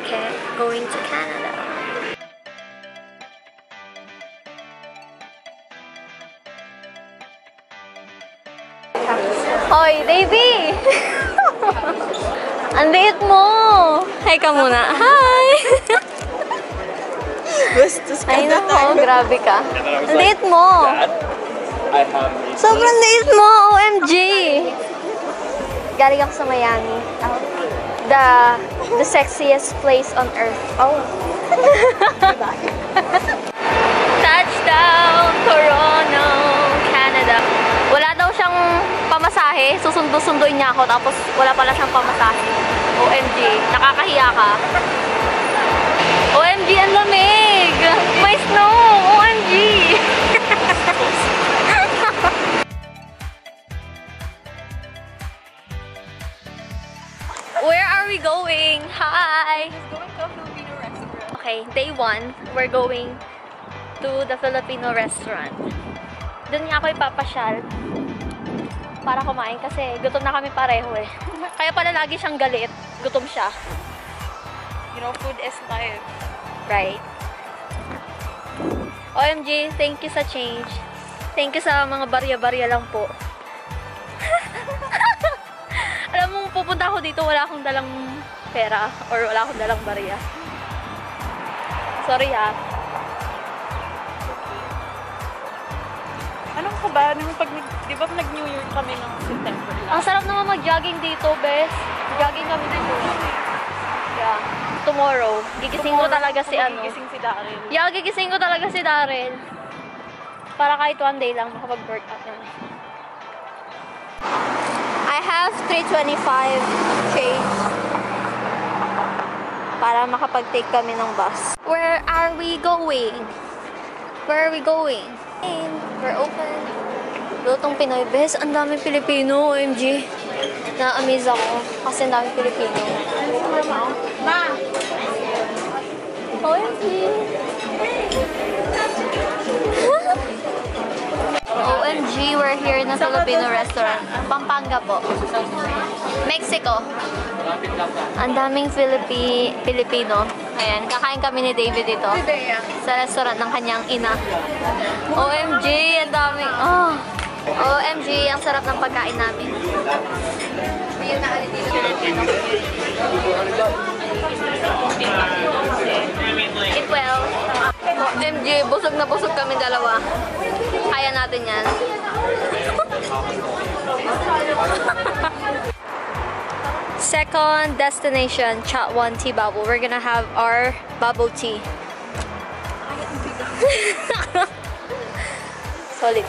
ca- going to Canada. Hoy, Davey! Ang liit mo! Hi ka muna. Hi! Bastos ka Ay na tayo. grabe ka. Ang liit mo! I have a Sobrang liit mo! OMG! Galing ako sa Miami. The the sexiest place on earth. Oh. Touchdown, Toronto, Canada. Wala daw siyang pamasahe. Susundo-sunduin niya ako. Tapos wala pala siyang pamasahe. OMG. Nakakahiya ka. Are we going? Hi! Going to a Filipino restaurant. Okay, day one, we're going to the Filipino restaurant. Doon nga ako ipapasyal para kumain kasi gutom na kami pareho eh. Kaya pala lagi siyang galit. Gutom siya. You know, food is life. Right. OMG, thank you sa change. Thank you sa mga barya-barya lang po. Pupunta ako dito, wala akong dalang pera or wala akong dalang barya. Sorry ah. Anong ka ba? Nung pag, nag- di ba nag-New Year kami ng September Ang last? sarap naman mag-jogging dito, bes. Jogging kami dito. Yeah. Tomorrow. Gigising ko talaga si ano. Gising si Daryl. Yeah, gigising ko talaga si Daryl. Para kahit one day lang makapag-workout naman. Have 325 change para makapag-take kami ng bus. Where are we going? Where are we going? We're open. Lutong Pinoy. Bes, ang daming Pilipino, OMG. Na-amaze ako kasi ang daming Pilipino. Ma! OMG! OMG, we're here in a Filipino restaurant. Pampanga po. Mexico. Ang daming Filipi Pilipino. Ayan, kakain kami ni David dito. Sa restaurant ng kanyang ina. OMG, ang daming... Oh. OMG, ang sarap ng pagkain namin. Eat well. OMG, busog na busog kami dalawa. Kaya natin yan. Second destination, Chat One Tea Bubble. We're gonna have our bubble tea. Solid.